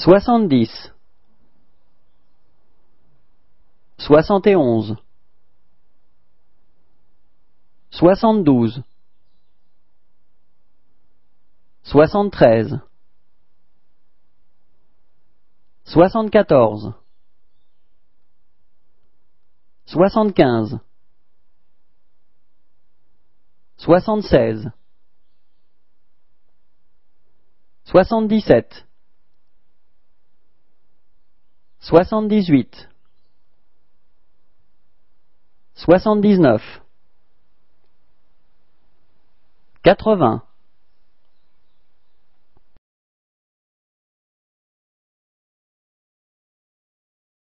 soixante-dix, soixante et onze, soixante-douze, soixante-treize, soixante-quatorze, soixante-quinze, soixante-seize, soixante-dix-sept, soixante-dix-huit, soixante-dix-neuf, quatre-vingts,